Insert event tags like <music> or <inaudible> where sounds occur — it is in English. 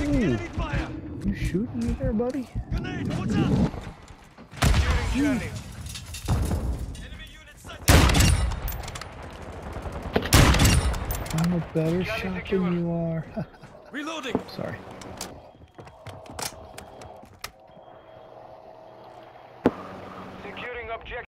Ooh, you shooting me there, buddy? Hmm. I'm a better shot than you are. <laughs> Reloading! Sorry.